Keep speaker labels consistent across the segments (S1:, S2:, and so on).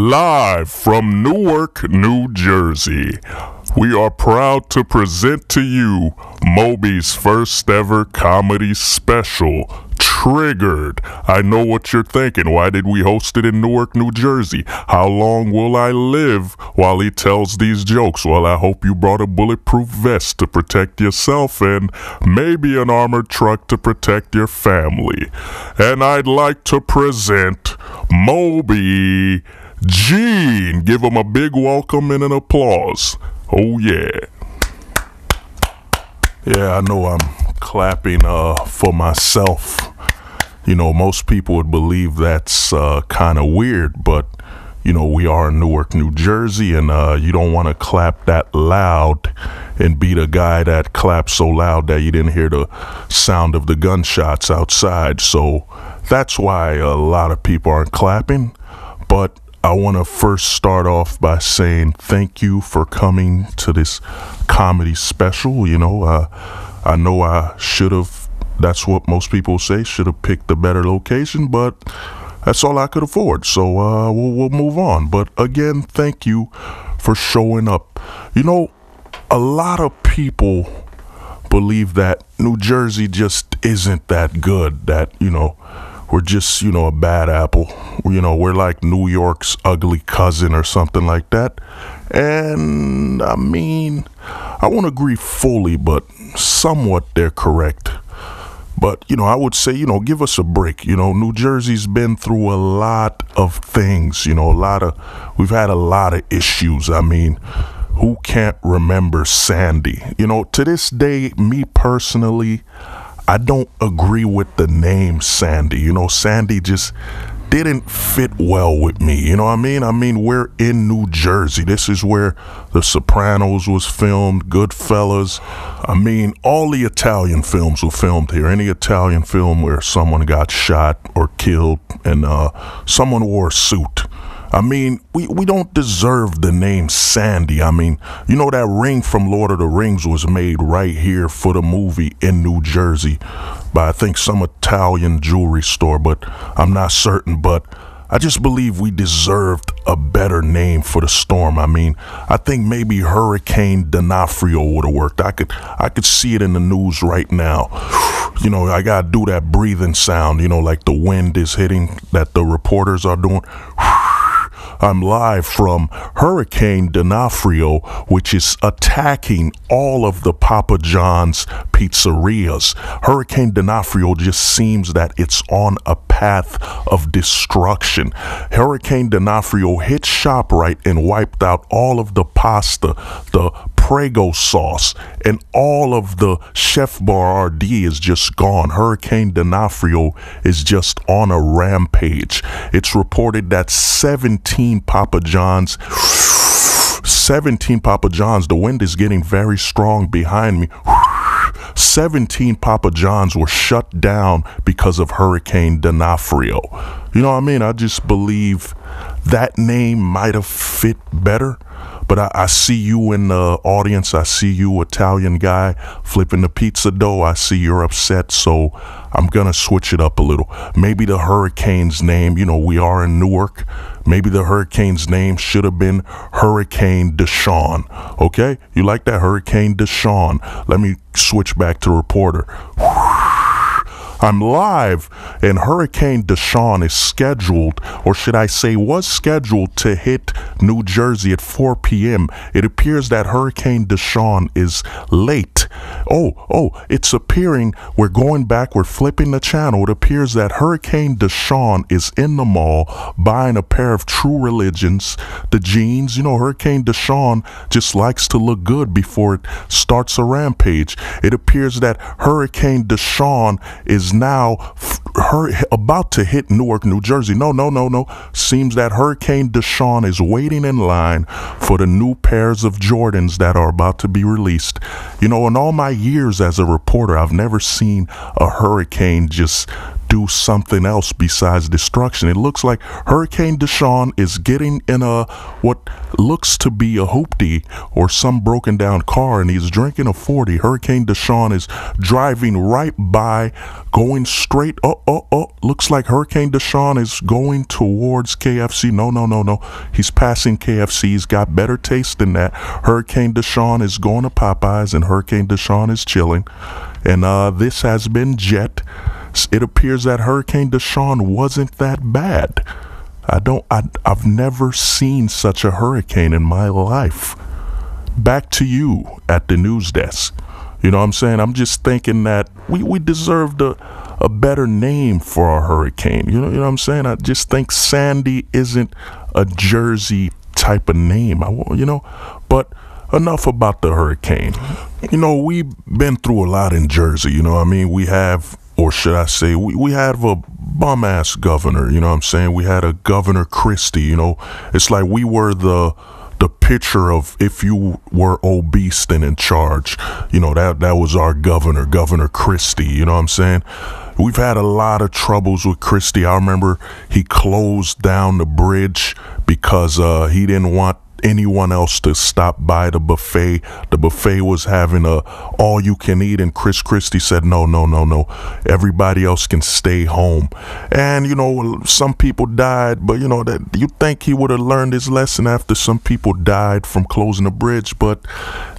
S1: Live from Newark, New Jersey, we are proud to present to you Molby's first ever comedy special, Triggered. I know what you're thinking. Why did we host it in Newark, New Jersey? How long will I live while he tells these jokes? Well, I hope you brought a bulletproof vest to protect yourself and maybe an armored truck to protect your family. And I'd like to present Moby. Jean, give him a big welcome and an applause. Oh yeah. Yeah, I know I'm clapping uh, for myself. You know, most people would believe that's uh, kind of weird, but you know, we are in Newark, New Jersey, and uh, you don't want to clap that loud and be the guy that claps so loud that you didn't hear the sound of the gunshots outside. So that's why a lot of people aren't clapping. But I want to first start off by saying thank you for coming to this comedy special. You know, uh, I know I should have, that's what most people say, should have picked a better location, but that's all I could afford. So uh, we'll, we'll move on. But again, thank you for showing up. You know, a lot of people believe that New Jersey just isn't that good, that, you know, we're just, you know, a bad apple. You know, we're like New York's ugly cousin or something like that. And I mean, I won't agree fully, but somewhat they're correct. But, you know, I would say, you know, give us a break. You know, New Jersey's been through a lot of things, you know, a lot of, we've had a lot of issues. I mean, who can't remember Sandy? You know, to this day, me personally, I don't agree with the name Sandy. You know, Sandy just didn't fit well with me. You know what I mean? I mean, we're in New Jersey. This is where The Sopranos was filmed, Goodfellas. I mean, all the Italian films were filmed here. Any Italian film where someone got shot or killed and uh, someone wore a suit. I mean, we, we don't deserve the name Sandy. I mean, you know, that ring from Lord of the Rings was made right here for the movie in New Jersey by, I think, some Italian jewelry store, but I'm not certain. But I just believe we deserved a better name for the storm. I mean, I think maybe Hurricane D'Onofrio would have worked. I could I could see it in the news right now. You know, I gotta do that breathing sound, you know, like the wind is hitting that the reporters are doing. I'm live from Hurricane D'Onofrio, which is attacking all of the Papa John's pizzerias. Hurricane D'Onofrio just seems that it's on a path of destruction. Hurricane D'Onofrio hit ShopRite and wiped out all of the pasta, the Prego sauce, and all of the Chef Boyardee is just gone. Hurricane D'Onofrio is just on a rampage. It's reported that 17 Papa John's 17 Papa John's. The wind is getting very strong behind me. 17 Papa John's were shut down because of Hurricane D'Onofrio. You know what I mean? I just believe that name might have fit better. But I, I, see you in the audience. I see you, Italian guy, flipping the pizza dough. I see you're upset. So I'm going to switch it up a little. Maybe the hurricane's name, you know, we are in Newark. Maybe the hurricane's name should have been Hurricane Deshaun. Okay? You like that? Hurricane Deshaun. Let me switch back to reporter. I'm live, and Hurricane Deshaun is scheduled, or should I say, was scheduled to hit New Jersey at 4 p.m. It appears that Hurricane Deshaun is late. Oh, oh, it's appearing, we're going back, we're flipping the channel. It appears that Hurricane Deshaun is in the mall buying a pair of true religions, the jeans. You know, Hurricane Deshaun just likes to look good before it starts a rampage. It appears that Hurricane Deshaun is now her, about to hit Newark, New Jersey. No, no, no, no. Seems that Hurricane Deshaun is waiting in line for the new pairs of Jordans that are about to be released. You know, in all my years as a reporter, I've never seen a hurricane just do something else besides destruction. It looks like Hurricane Deshaun is getting in a what looks to be a hoopty or some broken down car and he's drinking a 40. Hurricane Deshaun is driving right by, going straight. Oh, oh, oh. Looks like Hurricane Deshaun is going towards KFC. No, no, no, no. He's passing KFC. He's got better taste than that. Hurricane Deshaun is going to Popeyes and Hurricane Deshaun is chilling. And uh, this has been Jet. It appears that Hurricane Deshaun wasn't that bad. I don't. I, I've never seen such a hurricane in my life. Back to you at the news desk. You know what I'm saying? I'm just thinking that we, we deserved a, a better name for our hurricane. You know, you know what I'm saying? I just think Sandy isn't a Jersey type of name. I, you know, but enough about the hurricane. You know, we've been through a lot in Jersey. You know what I mean? We have, or should I say, we, we have a bum ass governor. You know what I'm saying? We had a Governor Christie. You know, it's like we were the the picture of if you were obese and in charge. You know, that that was our governor, Governor Christie, you know what I'm saying? We've had a lot of troubles with Christie. I remember he closed down the bridge because uh, he didn't want anyone else to stop by the buffet. The buffet was having a all you can eat, and Chris Christie said, "No, no, no, no. Everybody else can stay home." And you know, some people died, but you know that you think he would have learned his lesson after some people died from closing the bridge, but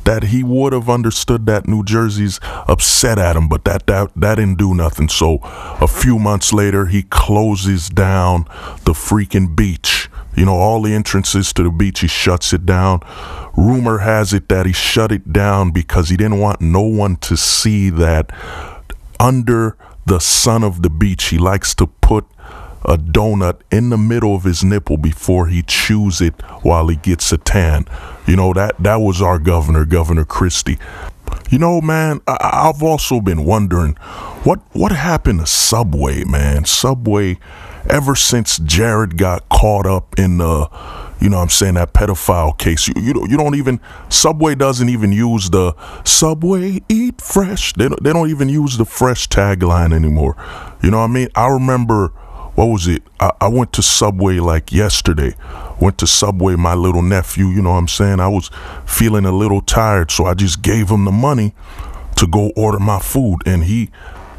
S1: that he would have understood that New Jersey's upset at him, but that that that didn't do nothing. So a few months later, he closes down the freaking beach you know, all the entrances to the beach, he shuts it down. Rumor has it that he shut it down because he didn't want no one to see that under the sun of the beach, he likes to put a donut in the middle of his nipple before he chews it while he gets a tan. You know, that, that was our governor, Governor Christie. You know, man, I, have also been wondering what what happened to Subway, man. Subway ever since Jared got caught up in the, you know I'm saying, that pedophile case, you, you, don't, you don't even, Subway doesn't even use the Subway eat fresh. They don't, they don't even use the fresh tagline anymore. You know what I mean? I remember, what was it? I, I went to Subway like yesterday. Went to Subway, my little nephew, you know what I'm saying? I was feeling a little tired, so I just gave him the money to go order my food. And he,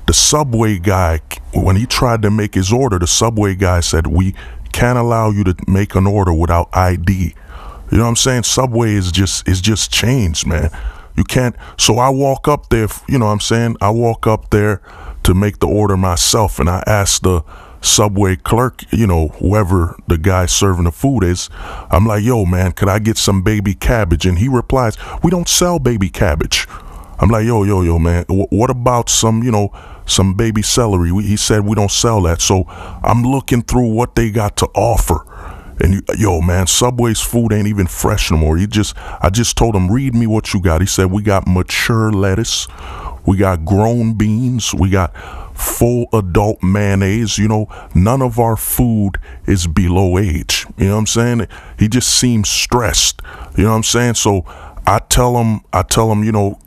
S1: the Subway guy when he tried to make his order, the subway guy said, We can't allow you to make an order without ID. You know what I'm saying? Subway is just is just changed, man. You can't so I walk up there, you know what I'm saying? I walk up there to make the order myself and I ask the subway clerk, you know, whoever the guy serving the food is, I'm like, yo, man, could I get some baby cabbage? And he replies, We don't sell baby cabbage. I'm like, yo, yo, yo, man, what about some, you know, some baby celery. He said we don't sell that. So I'm looking through what they got to offer. And you, yo, man, Subway's food ain't even fresh no more. He just, I just told him, read me what you got. He said we got mature lettuce, we got grown beans, we got full adult mayonnaise. You know, none of our food is below age. You know what I'm saying? He just seems stressed. You know what I'm saying? So I tell him, I tell him, you know,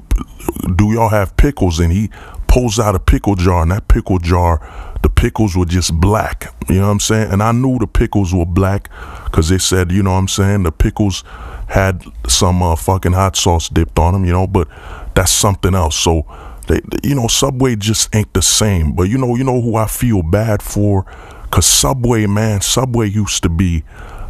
S1: do y'all have pickles? And he pulls out a pickle jar, and that pickle jar, the pickles were just black. You know what I'm saying? And I knew the pickles were black because they said, you know what I'm saying, the pickles had some uh, fucking hot sauce dipped on them, you know, but that's something else. So, they, you know, Subway just ain't the same. But you know, you know who I feel bad for? Cause Subway, man, Subway used to be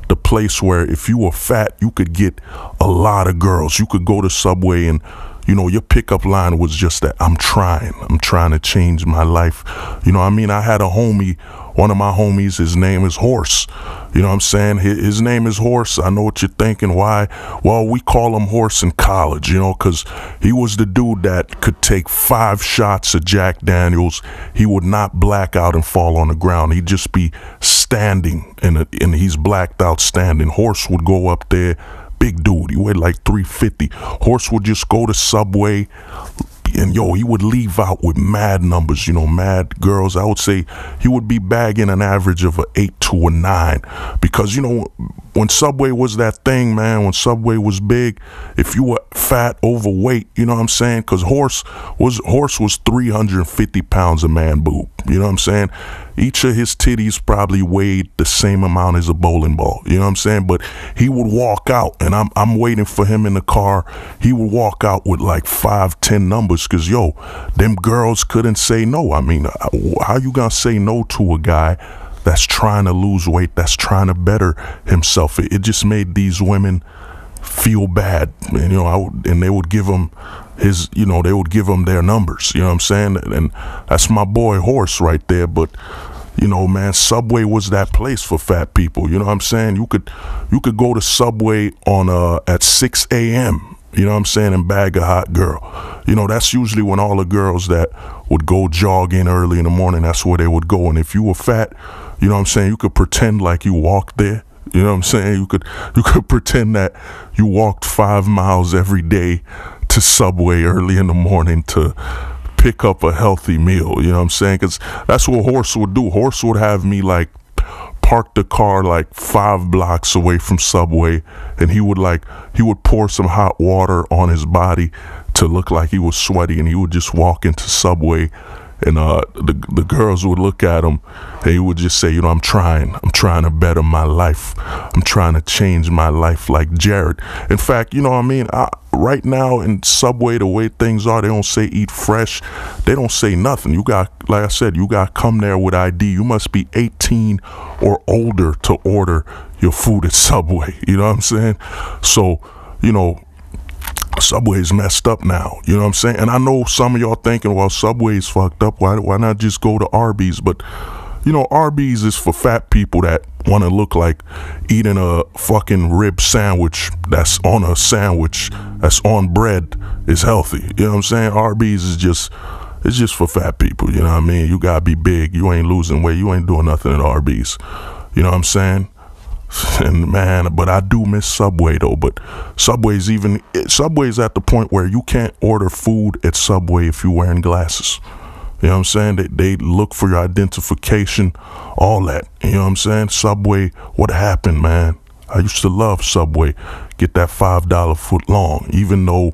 S1: the place where if you were fat, you could get a lot of girls. You could go to Subway and you know, your pickup line was just that I'm trying. I'm trying to change my life. You know, I mean, I had a homie, one of my homies, his name is Horse. You know what I'm saying? His, his name is Horse. I know what you're thinking. Why? Well, we call him Horse in college, you know, because he was the dude that could take five shots of Jack Daniels. He would not black out and fall on the ground. He'd just be standing, and, and he's blacked out standing. Horse would go up there big dude. He weighed like 350. Horse would just go to Subway and yo, he would leave out with mad numbers, you know, mad girls. I would say he would be bagging an average of an eight to a nine because, you know, when Subway was that thing, man, when Subway was big, if you were fat, overweight, you know what I'm saying? Because horse was horse was 350 pounds of man boob. You know what I'm saying? Each of his titties probably weighed the same amount as a bowling ball. You know what I'm saying? But he would walk out, and I'm I'm waiting for him in the car. He would walk out with like five, ten numbers, cause yo, them girls couldn't say no. I mean, uh, how you gonna say no to a guy? That's trying to lose weight, that's trying to better himself. It, it just made these women feel bad, and you know, I would, and they would give him his, you know, they would give him their numbers. You know what I'm saying? And that's my boy Horse right there. But you know, man, Subway was that place for fat people. You know what I'm saying? You could you could go to Subway on uh at 6 a.m. You know what I'm saying? And bag a hot girl. You know, that's usually when all the girls that would go jogging early in the morning, that's where they would go. And if you were fat, you know what I'm saying, you could pretend like you walked there. You know what I'm saying? You could you could pretend that you walked five miles every day to Subway early in the morning to pick up a healthy meal. You know what I'm saying? Because that's what Horse would do. Horse would have me like park the car like five blocks away from Subway, and he would like he would pour some hot water on his body to look like he was sweaty, and he would just walk into Subway and uh, the the girls would look at him and he would just say, you know, I'm trying, I'm trying to better my life, I'm trying to change my life like Jared. In fact, you know what I mean? I, right now in Subway, the way things are, they don't say eat fresh, they don't say nothing. You got, like I said, you got come there with ID. You must be 18 or older to order your food at Subway. You know what I'm saying? So, you know, Subway's messed up now. You know what I'm saying? And I know some of y'all thinking, well, Subway's fucked up. Why why not just go to Arby's? But you know, Arby's is for fat people that want to look like eating a fucking rib sandwich that's on a sandwich that's on bread is healthy. You know what I'm saying? Arby's is just it's just for fat people. You know what I mean? You gotta be big. You ain't losing weight. You ain't doing nothing at Arby's. You know what I'm saying? and man, but I do miss Subway though. But Subway's even Subway's at the point where you can't order food at Subway if you're wearing glasses. You know what I'm saying? They they look for your identification, all that. You know what I'm saying? Subway, what happened, man? I used to love Subway. Get that five dollar foot long, even though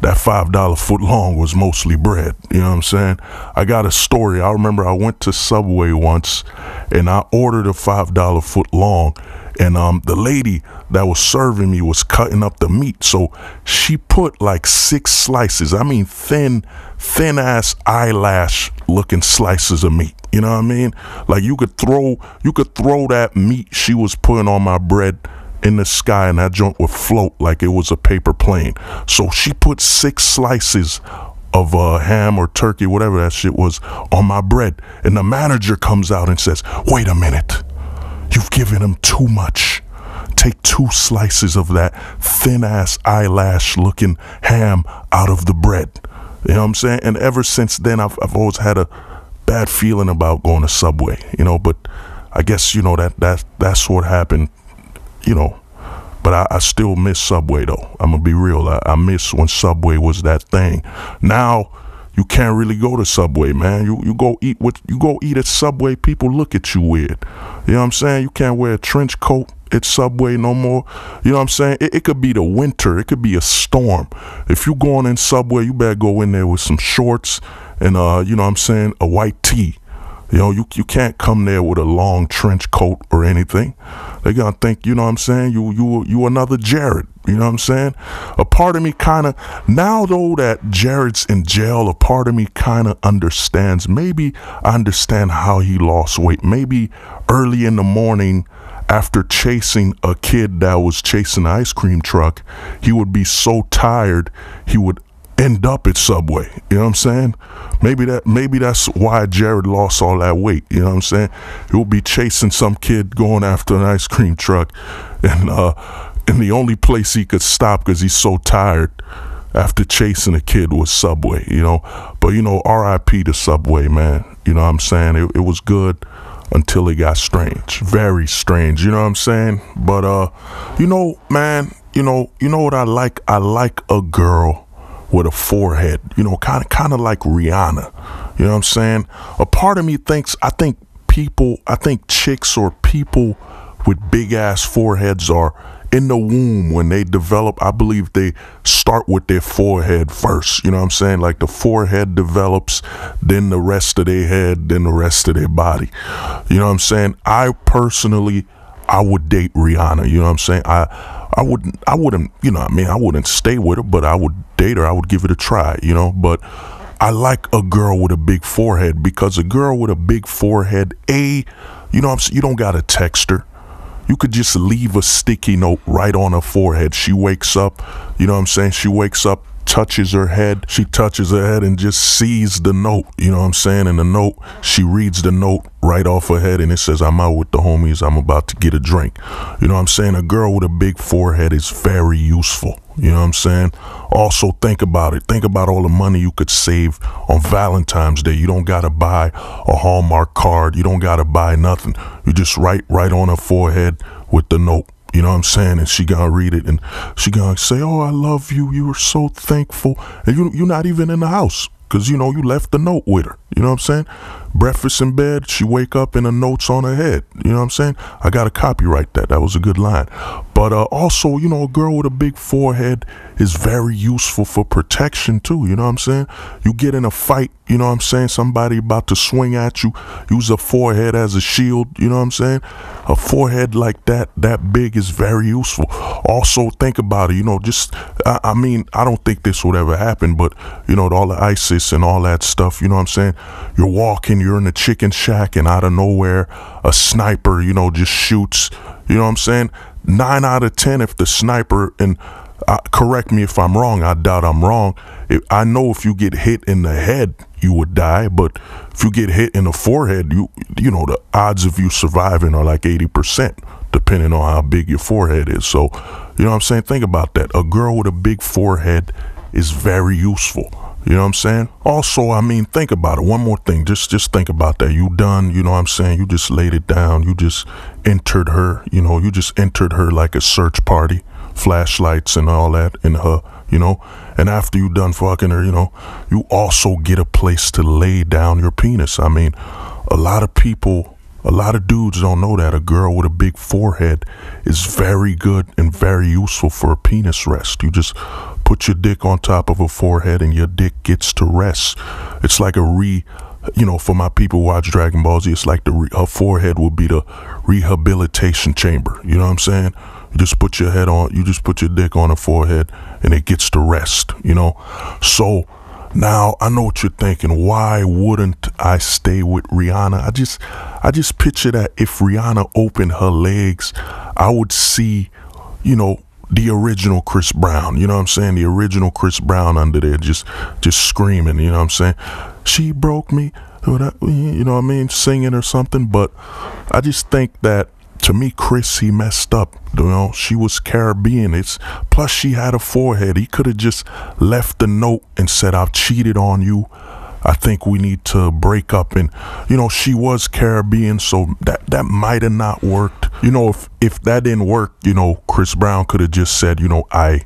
S1: that five dollar foot long was mostly bread. You know what I'm saying? I got a story. I remember I went to Subway once and I ordered a five dollar foot long and um the lady that was serving me was cutting up the meat so she put like six slices i mean thin thin ass eyelash looking slices of meat you know what i mean like you could throw you could throw that meat she was putting on my bread in the sky and that joint would float like it was a paper plane so she put six slices of uh, ham or turkey, whatever that shit was, on my bread. And the manager comes out and says, Wait a minute. You've given him too much. Take two slices of that thin ass eyelash looking ham out of the bread. You know what I'm saying? And ever since then, I've, I've always had a bad feeling about going to Subway, you know, but I guess, you know, that, that that's what happened, you know. But I, I still miss Subway though. I'm gonna be real. I, I miss when Subway was that thing. Now, you can't really go to Subway, man. You you go eat what you go eat at Subway, people look at you weird. You know what I'm saying? You can't wear a trench coat at Subway no more. You know what I'm saying? It, it could be the winter. It could be a storm. If you going in Subway, you better go in there with some shorts and uh, you know what I'm saying, a white tee. You know, you you can't come there with a long trench coat or anything. They're gonna think, you know what I'm saying, you you you another Jared. You know what I'm saying? A part of me kind of now though that Jared's in jail, a part of me kind of understands. Maybe I understand how he lost weight. Maybe early in the morning after chasing a kid that was chasing an ice cream truck, he would be so tired he would end up at Subway. You know what I'm saying? Maybe that maybe that's why Jared lost all that weight. You know what I'm saying? He'll be chasing some kid going after an ice cream truck, and uh, and the only place he could stop because he's so tired after chasing a kid was Subway. You know, but you know, R.I.P. to Subway, man. You know what I'm saying? It, it was good until it got strange, very strange. You know what I'm saying? But uh, you know, man, you know, you know what I like? I like a girl with a forehead, you know, kind of kind of like Rihanna. You know what I'm saying? A part of me thinks I think people, I think chicks or people with big ass foreheads are in the womb when they develop, I believe they start with their forehead first. You know what I'm saying? Like the forehead develops, then the rest of their head, then the rest of their body. You know what I'm saying? I personally, I would date Rihanna. You know what I'm saying? I I wouldn't I wouldn't you know I mean I wouldn't stay with her, but I would date her. I would give it a try. You know, but. I like a girl with a big forehead because a girl with a big forehead, a, you know, I'm you don't got to text her. You could just leave a sticky note right on her forehead. She wakes up, you know what I'm saying? She wakes up, touches her head. She touches her head and just sees the note, you know what I'm saying? And the note, she reads the note right off her head and it says, I'm out with the homies. I'm about to get a drink. You know what I'm saying? A girl with a big forehead is very useful. You know what I'm saying? Also, think about it. Think about all the money you could save on Valentine's Day. You don't got to buy a Hallmark card. You don't got to buy nothing. You just write right on her forehead with the note. You know what I'm saying? And she gonna read it and she gonna say, "Oh, I love you. You were so thankful." And you you're not even in the house because you know you left the note with her. You know what I'm saying? Breakfast in bed, she wake up and the notes on her head. You know what I'm saying? I got to copyright that. That was a good line. But uh, also, you know, a girl with a big forehead is very useful for protection too. You know what I'm saying? You get in a fight, you know what I'm saying? Somebody about to swing at you, use a forehead as a shield. You know what I'm saying? A forehead like that, that big, is very useful. Also, think about it. You know, just I, I mean, I don't think this would ever happen, but you know, all the ISIS and all that stuff. You know what I'm saying? You're walking, you're in a chicken shack, and out of nowhere, a sniper, you know, just shoots. You know what I'm saying? Nine out of ten, if the sniper and uh, correct me if I'm wrong. I doubt I'm wrong. If, I know if you get hit in the head, you would die. But if you get hit in the forehead, you you know the odds of you surviving are like eighty percent, depending on how big your forehead is. So, you know what I'm saying? Think about that. A girl with a big forehead is very useful. You know what I'm saying? Also, I mean, think about it. One more thing. Just just think about that. You done, you know what I'm saying? You just laid it down. You just entered her, you know, you just entered her like a search party, flashlights and all that in her, you know. And after you done fucking her, you know, you also get a place to lay down your penis. I mean, a lot of people a lot of dudes don't know that a girl with a big forehead is very good and very useful for a penis rest. You just put your dick on top of a forehead and your dick gets to rest. It's like a re, you know, for my people who watch Dragon Ball Z, it's like the re, her forehead would be the rehabilitation chamber. You know what I'm saying? You just put your head on, you just put your dick on a forehead and it gets to rest, you know? So now I know what you're thinking. Why wouldn't I stay with Rihanna? I just, I just picture that if Rihanna opened her legs, I would see, you know, the original Chris Brown. You know what I'm saying? The original Chris Brown under there just just screaming, you know what I'm saying? She broke me, you know what I mean, singing or something, but I just think that to me Chris he messed up. You know, she was Caribbean. It's plus she had a forehead. He could have just left the note and said I've cheated on you I think we need to break up. And, you know, she was Caribbean, so that, that might have not worked. You know, if, if that didn't work, you know, Chris Brown could have just said, you know, I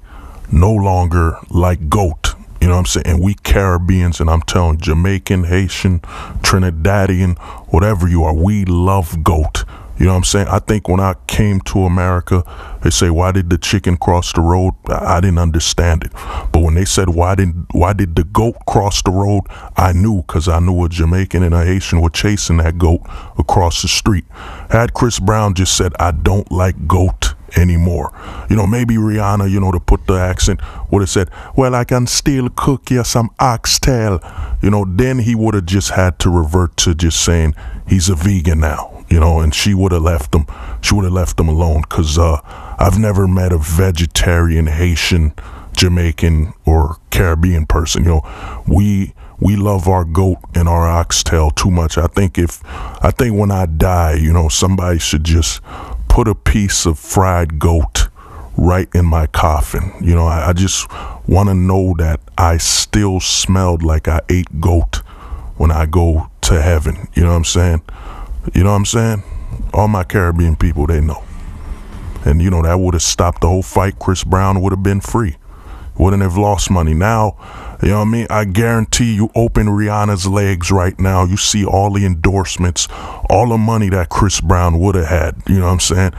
S1: no longer like GOAT. You know what I'm saying? And we Caribbeans, and I'm telling Jamaican, Haitian, Trinidadian, whatever you are, we love GOAT. You know what I'm saying? I think when I came to America, they say, "Why did the chicken cross the road?" I didn't understand it. But when they said, "Why did why did the goat cross the road?" I knew because I knew a Jamaican and a Haitian were chasing that goat across the street. Had Chris Brown just said, "I don't like goat." anymore. You know, maybe Rihanna, you know, to put the accent, would have said, Well, I can still cook you some oxtail. You know, then he would have just had to revert to just saying he's a vegan now you know, and she would have left them. She would have left them alone because uh, I've never met a vegetarian Haitian, Jamaican, or Caribbean person. You know, we we love our goat and our oxtail too much. I think if I think when I die, you know, somebody should just put a piece of fried goat right in my coffin. You know, I, I just want to know that I still smelled like I ate goat when I go to heaven. You know what I'm saying? You know what I'm saying? All my Caribbean people, they know. And, you know, that would have stopped the whole fight. Chris Brown would have been free. Wouldn't have lost money. Now, you know what I mean? I guarantee you open Rihanna's legs right now. You see all the endorsements, all the money that Chris Brown would have had. You know what I'm saying?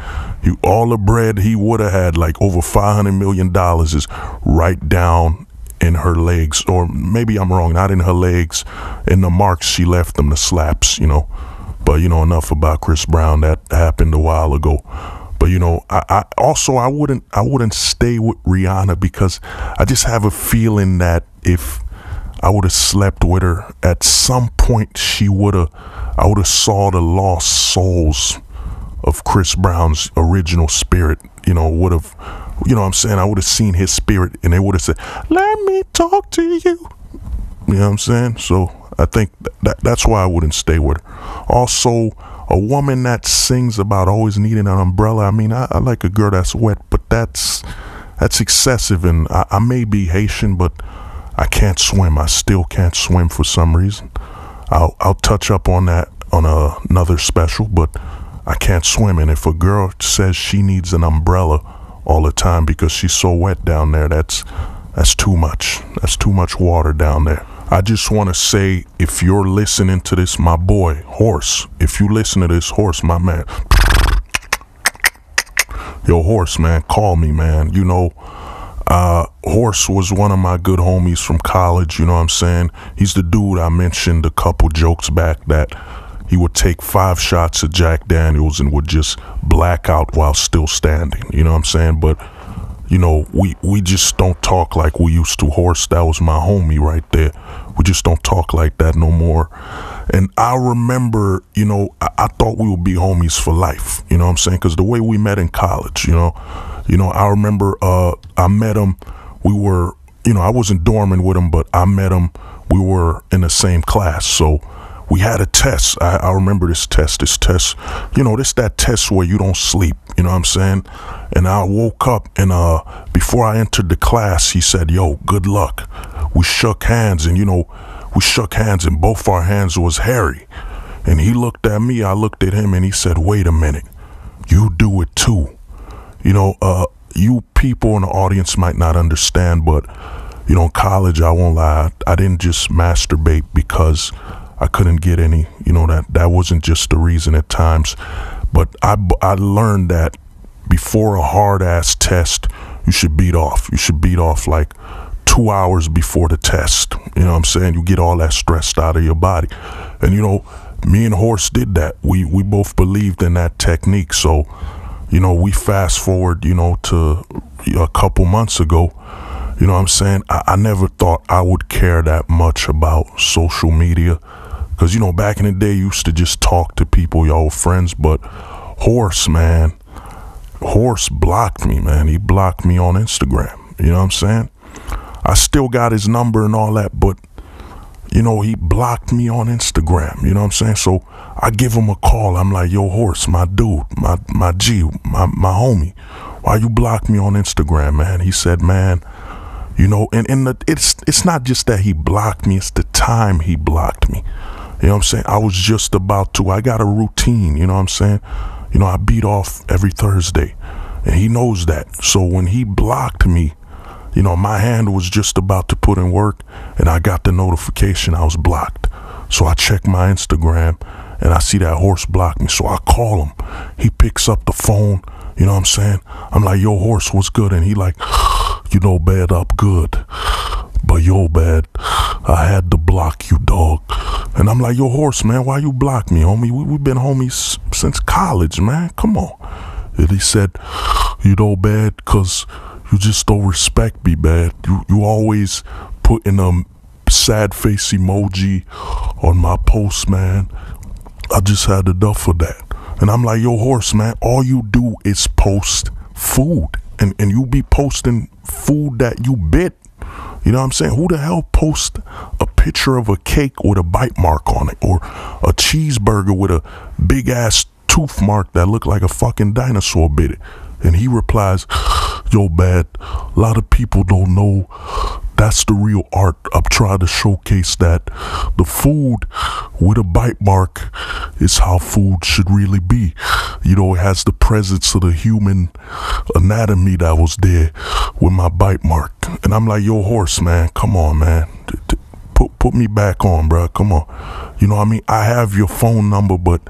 S1: You all the bread he would have had, like over five hundred million dollars, is right down in her legs, or maybe I'm wrong, not in her legs, in the marks she left them, the slaps, you know. But you know enough about Chris Brown that happened a while ago. But you know, I, I also I wouldn't I wouldn't stay with Rihanna because I just have a feeling that if I would have slept with her at some point, she would have I would have saw the lost souls of Chris Brown's original spirit. You know, would have you know what I'm saying? I would have seen his spirit and they would have said, Let me talk to you. You know what I'm saying? So I think that that's why I wouldn't stay with her. Also, a woman that sings about always needing an umbrella. I mean, I, I like a girl that's wet, but that's that's excessive. And I, I may be Haitian, but I can't swim. I still can't swim for some reason. I'll I'll touch up on that on a, another special, but I can't swim. And if a girl says she needs an umbrella all the time because she's so wet down there, that's that's too much. That's too much water down there. I just want to say if you're listening to this, my boy, Horse, if you listen to this, Horse, my man, yo, Horse, man, call me, man. You know, uh, Horse was one of my good homies from college, you know what I'm saying? He's the dude I mentioned a couple jokes back that he would take five shots of Jack Daniels and would just black out while still standing, you know what I'm saying? But you know, we we just don't talk like we used to. Horse, that was my homie right there. We just don't talk like that no more. And I remember, you know, I, I thought we would be homies for life. You know what I'm saying? Because the way we met in college, you know, you know, I remember uh, I met him. We were, you know, I wasn't dorming with him, but I met him. We were in the same class, so we had a test. I, I, remember this test. This test, you know, this that test where you don't sleep. You know what I'm saying? And I woke up and uh, before I entered the class, he said, "Yo, good luck." We shook hands, and you know, we shook hands, and both our hands was hairy. And he looked at me. I looked at him, and he said, "Wait a minute, you do it too." You know, uh, you people in the audience might not understand, but you know, in college, I won't lie, I didn't just masturbate because I couldn't get any. You know that that wasn't just the reason at times, but I I learned that before a hard ass test, you should beat off. You should beat off like two hours before the test. You know what I'm saying? You get all that stressed out of your body, and you know, me and Horse did that. We we both believed in that technique. So, you know, we fast forward, you know, to a couple months ago. You know what I'm saying? I, I never thought I would care that much about social media because, you know, back in the day, you used to just talk to people, y'all friends. But Horse, man, Horse blocked me, man. He blocked me on Instagram. You know what I'm saying? I still got his number and all that, but, you know, he blocked me on Instagram. You know what I'm saying? So I give him a call. I'm like, yo, Horse, my dude, my, my G, my, my homie, why you blocked me on Instagram, man? He said, man, you know, and, and the, it's it's not just that he blocked me, it's the time he blocked me. You know what I'm saying? I was just about to. I got a routine, you know what I'm saying? You know, I beat off every Thursday. And he knows that. So when he blocked me, you know, my hand was just about to put in work and I got the notification I was blocked. So I check my Instagram and I see that horse block me. So I call him. He picks up the phone. You know what I'm saying? I'm like, yo, horse, what's good? And he like, you know, bad up good. But yo, bad, I had to block you, dog. And I'm like, yo, horse, man, why you block me, homie? We, we been homies since college, man. Come on. And he said, you know, bad, because you just don't respect me, bad. You, you always putting a sad face emoji on my post, man. I just had enough of that. And I'm like, yo, horse, man, all you do is post food. And, and you be posting food that you bit you know what I'm saying? Who the hell post a picture of a cake with a bite mark on it or a cheeseburger with a big ass tooth mark that looked like a fucking dinosaur bit it? And he replies, Yo, bad. A lot of people don't know that's the real art. I'm trying to showcase that the food with a bite mark is how food should really be. You know, it has the presence of the human anatomy that was there with my bite mark. And I'm like, yo, horse, man, come on, man. Put, put me back on, bro. Come on. You know I mean? I have your phone number, but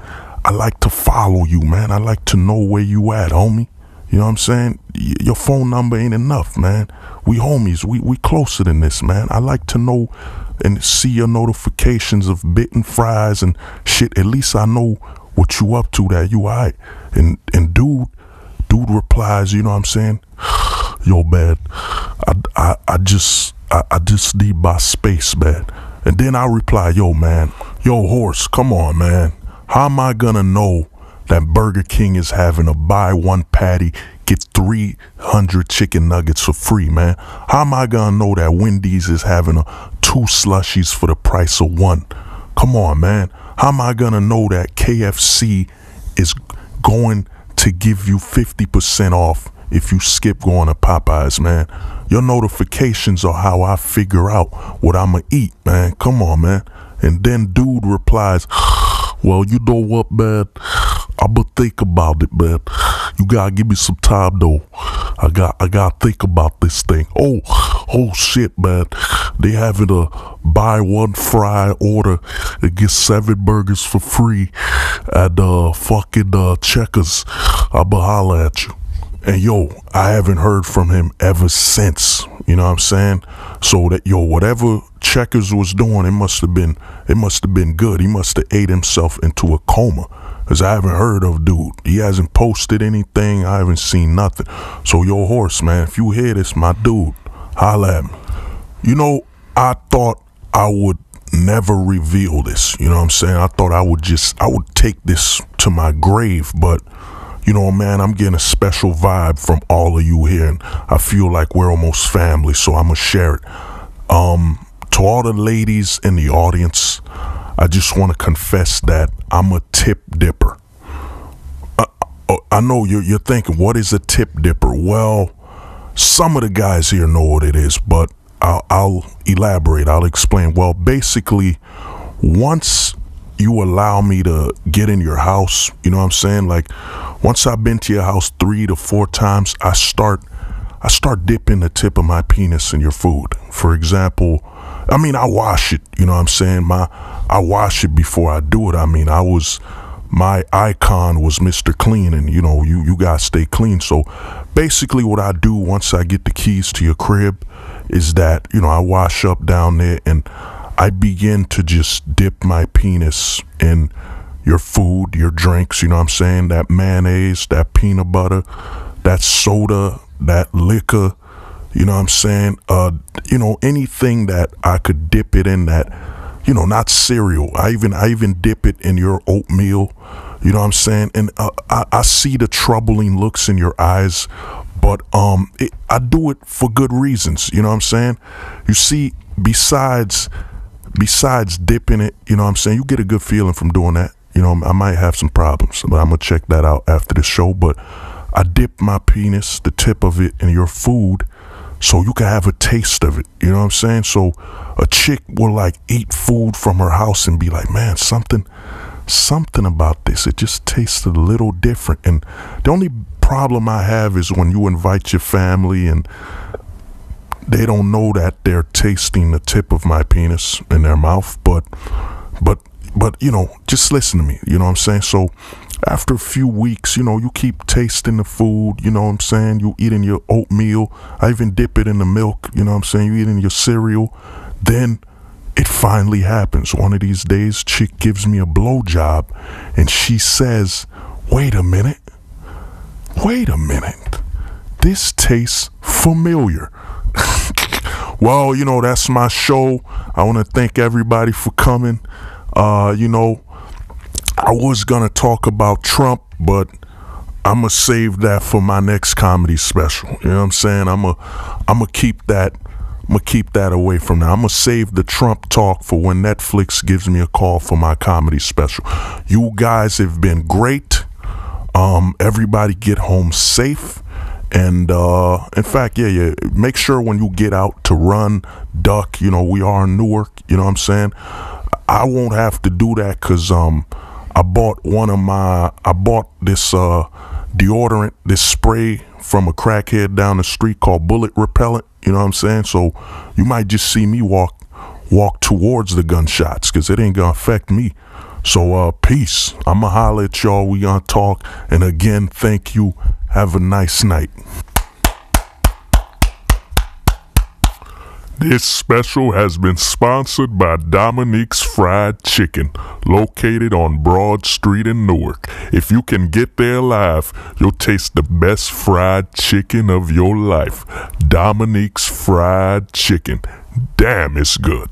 S1: I like to follow you, man. I like to know where you at, homie. You know what I'm saying? Your phone number ain't enough, man. We homies. We we closer than this, man. I like to know and see your notifications of bitten fries and shit. At least I know what you up to. That you alright. And and dude, dude replies. You know what I'm saying? Yo, man. I I, I just I, I just need my space, man. And then I reply, yo, man. Yo, horse. Come on, man. How am I gonna know that Burger King is having a buy one patty, get 300 chicken nuggets for free, man? How am I gonna know that Wendy's is having a two slushies for the price of one? Come on, man. How am I gonna know that KFC is going to give you 50% off if you skip going to Popeyes, man? Your notifications are how I figure out what I'ma eat, man. Come on, man. And then dude replies, well, you know what, man? I'ma think about it, man. You gotta give me some time though. I got I gotta think about this thing. Oh, oh shit, man. They having a buy one fry order and get seven burgers for free at uh fucking uh checkers. I'ma holler at you. And yo, I haven't heard from him ever since. You know what I'm saying? So that yo, whatever Checkers was doing, it must have been it must have been good. He must have ate himself into a coma. Cause I haven't heard of dude. He hasn't posted anything. I haven't seen nothing. So your horse, man, if you hear this, my dude, holla at me. You know, I thought I would never reveal this. You know what I'm saying? I thought I would just I would take this to my grave, but you know, man, I'm getting a special vibe from all of you here, and I feel like we're almost family, so I'm gonna share it. Um, to all the ladies in the audience, I just want to confess that I'm a tip dipper. I, I know you're, you're thinking, what is a tip dipper? Well, some of the guys here know what it is, but I'll, I'll elaborate. I'll explain. Well, basically, once you allow me to get in your house, you know what I'm saying? Like once I've been to your house 3 to 4 times, I start I start dipping the tip of my penis in your food. For example, I mean I wash it, you know what I'm saying? My I wash it before I do it. I mean, I was my icon was Mr. Clean and you know, you you guys stay clean. So basically what I do once I get the keys to your crib is that, you know, I wash up down there and I begin to just dip my penis in your food, your drinks, you know what I'm saying? That mayonnaise, that peanut butter, that soda, that liquor, you know what I'm saying? Uh, you know, anything that I could dip it in that, you know, not cereal. I even I even dip it in your oatmeal. You know what I'm saying? And uh, I, I see the troubling looks in your eyes, but um, it, I do it for good reasons. You know what I'm saying? You see, besides besides dipping it, you know what I'm saying? You get a good feeling from doing that. You know, I might have some problems, but I'm gonna check that out after the show. But I dip my penis, the tip of it, in your food so you can have a taste of it. You know what I'm saying? So a chick will like eat food from her house and be like, man, something something about this. It just tastes a little different. And the only problem I have is when you invite your family and they don't know that they're tasting the tip of my penis in their mouth, but but but you know, just listen to me. You know what I'm saying? So after a few weeks, you know, you keep tasting the food, you know what I'm saying? You eating your oatmeal. I even dip it in the milk, you know what I'm saying? You eating your cereal. Then it finally happens. One of these days, chick gives me a blowjob and she says, Wait a minute. Wait a minute. This tastes familiar. well, you know, that's my show. I want to thank everybody for coming. Uh, you know, I was going to talk about Trump, but I'm to save that for my next comedy special. You know what I'm saying? I'm to I'm to keep that I'm gonna keep that away from now. I'm gonna save the Trump talk for when Netflix gives me a call for my comedy special. You guys have been great. Um, everybody get home safe And uh, in fact, yeah, yeah. Make sure when you get out to run, duck. You know, we are in Newark. You know what I'm saying? I won't have to do that because um, I bought one of my. I bought this uh, deodorant, this spray from a crackhead down the street called Bullet Repellent. You know what I'm saying? So you might just see me walk walk towards the gunshots because it ain't gonna affect me. So uh peace. I'ma holler at y'all. We gonna talk. And again, thank you. Have a nice night. This special has been sponsored by Dominique's Fried Chicken, located on Broad Street in Newark. If you can get there alive, you'll taste the best fried chicken of your life. Dominique's Fried Chicken. Damn, it's good.